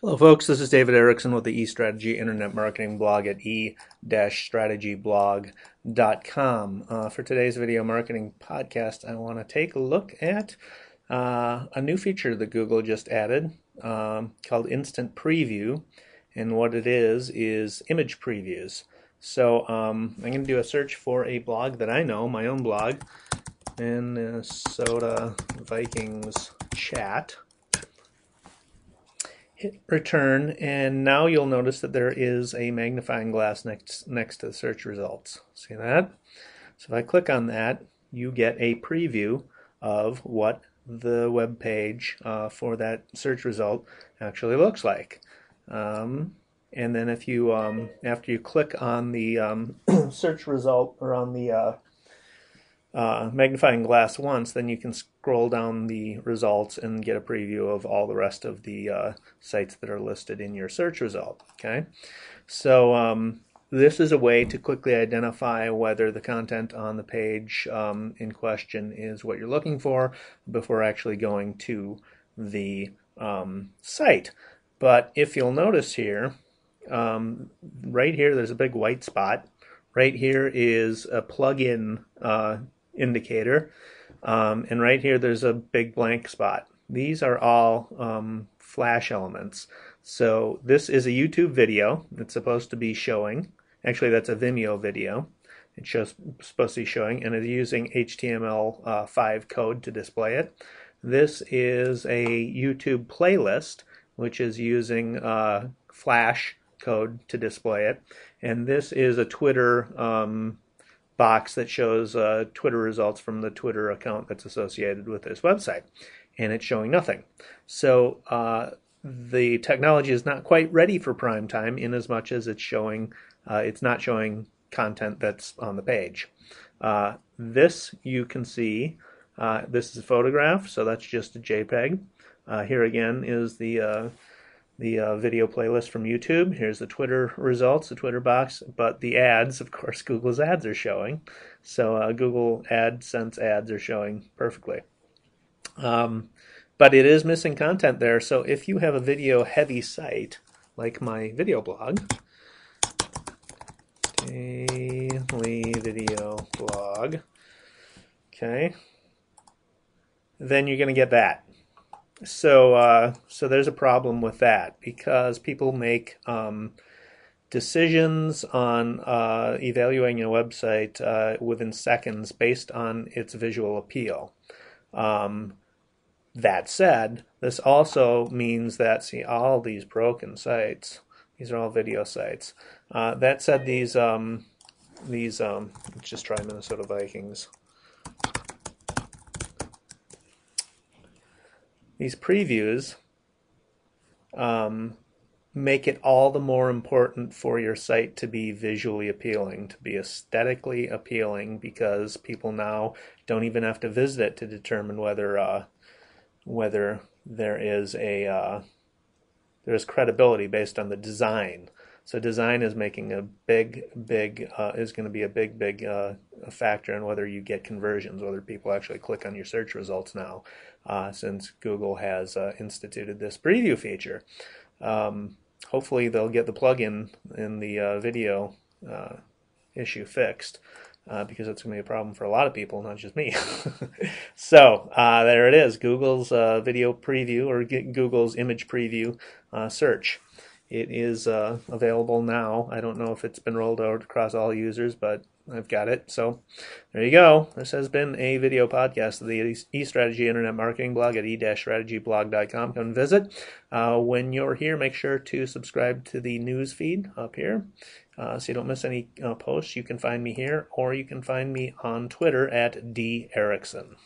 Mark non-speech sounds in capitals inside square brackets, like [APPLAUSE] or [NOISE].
Hello, folks. This is David Erickson with the eStrategy Internet Marketing blog at e-strategyblog.com. Uh, for today's video marketing podcast, I want to take a look at uh, a new feature that Google just added um, called Instant Preview. And what it is, is image previews. So um, I'm going to do a search for a blog that I know, my own blog, Minnesota Vikings Chat hit return and now you'll notice that there is a magnifying glass next next to the search results. See that? So if I click on that you get a preview of what the web page uh, for that search result actually looks like. Um, and then if you um, after you click on the um, [CLEARS THROAT] search result or on the uh, uh, magnifying glass once, then you can scroll down the results and get a preview of all the rest of the uh, sites that are listed in your search result. Okay, so um, this is a way to quickly identify whether the content on the page um, in question is what you're looking for before actually going to the um, site. But if you'll notice here, um, right here, there's a big white spot. Right here is a plugin uh, indicator. Um, and right here, there's a big blank spot. These are all um, flash elements. So this is a YouTube video that's supposed to be showing. Actually, that's a Vimeo video. It's shows, supposed to be showing, and it's using HTML5 uh, code to display it. This is a YouTube playlist, which is using uh, Flash code to display it. And this is a Twitter um, box that shows uh, Twitter results from the Twitter account that's associated with this website, and it's showing nothing. So uh, the technology is not quite ready for prime time in as much as it's showing uh, it's not showing content that's on the page. Uh, this you can see. Uh, this is a photograph, so that's just a JPEG. Uh, here again is the the uh, video playlist from YouTube. Here's the Twitter results, the Twitter box, but the ads, of course, [LAUGHS] Google's ads are showing. So uh, Google AdSense ads are showing perfectly. Um, but it is missing content there. So if you have a video heavy site, like my video blog, daily video blog, okay, then you're going to get that so uh, so there's a problem with that because people make um, decisions on uh, evaluating a website uh, within seconds based on its visual appeal. Um, that said, this also means that see all these broken sites. These are all video sites. Uh, that said, these um, these um, let's just try Minnesota Vikings. These previews um, make it all the more important for your site to be visually appealing, to be aesthetically appealing, because people now don't even have to visit it to determine whether uh, whether there is a uh, there is credibility based on the design. So design is making a big, big uh, is going to be a big, big uh, factor in whether you get conversions, whether people actually click on your search results now, uh, since Google has uh, instituted this preview feature. Um, hopefully, they'll get the plugin in the uh, video uh, issue fixed. because it's going to be a problem for a lot of people, not just me. [LAUGHS] so there it is Google's video preview or Google's image preview search. It is uh, available now. I don't know if it's been rolled out across all users, but I've got it. So there you go. This has been a video podcast of the eStrategy Internet Marketing blog at e-strategyblog.com. Come visit. Uh, when you're here, make sure to subscribe to the news feed up here uh, so you don't miss any uh, posts. You can find me here, or you can find me on Twitter at d erickson.